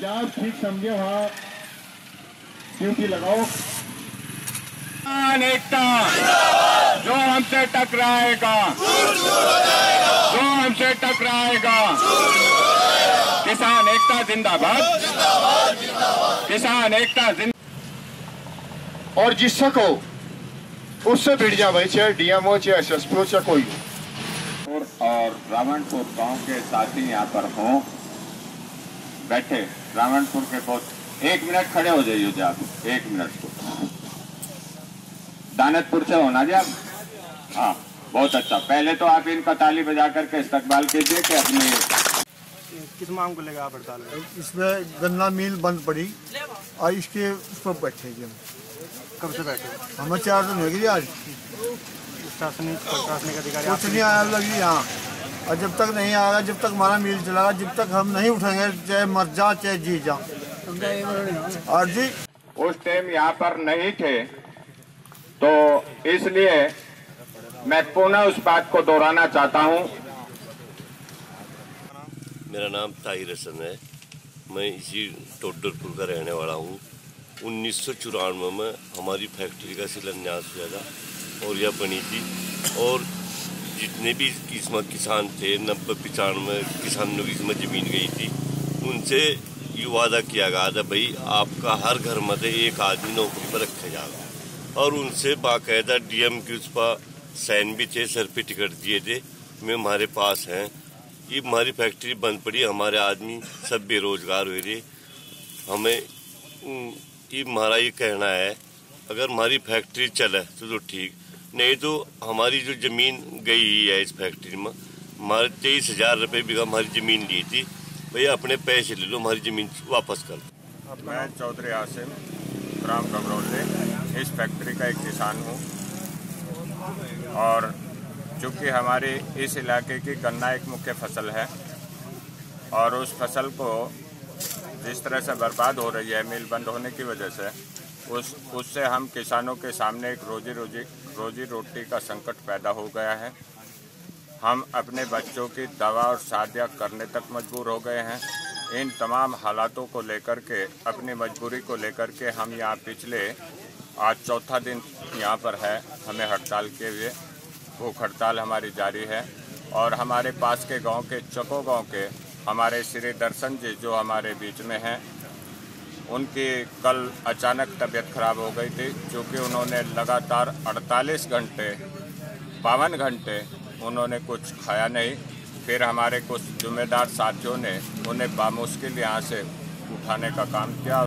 जब ठीक समझे वहाँ ड्यूटी लगाओ। एकता जो हमसे टकराएगा, जो हमसे टकराएगा। किसान एकता जिंदाबाद। किसान एकता जिंदाबाद और जिस सको उससे भिड़ जावे चाहे डीएमओ चाहे एसएसपी चाहे कोई। और रावणपुर गाँव के साथी यहाँ पर हों बैठे रावणपुर के बहुत एक मिनट खड़े हो जाइए जी आप एक मिनट। को दानतपुर से होना जी आप? हाँ बहुत अच्छा। पहले तो आप इनका ताली बजा करके इस्तकबाल कीजिए कि अपनी किस मांग को लेकर आप हड़ताल इसमें गन्ना मिल बंद पड़ी। और इसके उस पर बैठे हम। कब से बैठे? हमें चार दिन हो गए आज। प्रशासनिक प्रशासनिक अधिकारी कुछ नहीं आया लगी यहाँ और जब तक नहीं आएगा जब तक हमारा मिल चलेगा जब तक हम नहीं उठेंगे चाहे मर जा चाहे जी जा। और जी उस टाइम यहाँ पर नहीं थे तो इसलिए मैं पुनः उस बात को दोहराना चाहता हूँ। मेरा नाम ताहिर हसन है। मैं इसी टोडरपुर का रहने वाला हूँ। उन्नीस सौ चौरानवे में हमारी फैक्ट्री का शिलान्यास हुआ था और यह बनी थी। और जितने भी इसमें किसान थे, नब्बे पचानवे किसानों की किस्मत ज़मीन गई थी, उनसे ये वादा किया गया था, भाई, आपका हर घर में एक आदमी नौकरी पर रखा जाएगा। और उनसे बाकायदा डीएम के उस पर साइन भी थे सर पे टिकट दिए थे, मैं, हमारे पास हैं। ये हमारी फैक्ट्री बंद पड़ी, हमारे आदमी सब बेरोजगार हुए थे। हमें ये हमारा ये कहना है, अगर हमारी फैक्ट्री चले तो तो ठीक नहीं तो हमारी जो ज़मीन गई ही इस फैक्ट्री में हमारे तेईस हज़ार रुपये बीघा हमारी ज़मीन ली थी। भैया, अपने पैसे ले लो, हमारी ज़मीन वापस कर दो। मैं चौधरी आसिम ग्राम गबरौले इस फैक्ट्री का एक किसान हूँ। और चूँकि हमारे इस इलाके की गन्ना एक मुख्य फ़सल है, और उस फ़सल को जिस तरह से बर्बाद हो रही है, मिल बंद होने की वजह से, उस, उससे हम किसानों के सामने एक रोजी रोजी रोजी रोटी का संकट पैदा हो गया है। हम अपने बच्चों की दवा और शादियाँ करने तक मजबूर हो गए हैं। इन तमाम हालातों को लेकर के, अपनी मजबूरी को लेकर के हम यहाँ पिछले आज चौथा दिन यहाँ पर है, हमें हड़ताल के लिए। भूख हड़ताल हमारी जारी है और हमारे पास के गाँव के चको गाँव के, हमारे श्री दर्शन जी जो हमारे बीच में हैं उनकी कल अचानक तबीयत खराब हो गई थी क्योंकि उन्होंने लगातार 48 घंटे, बावन घंटे उन्होंने कुछ खाया नहीं। फिर हमारे कुछ जिम्मेदार साथियों ने उन्हें बामुश्किल यहाँ से उठाने का काम किया।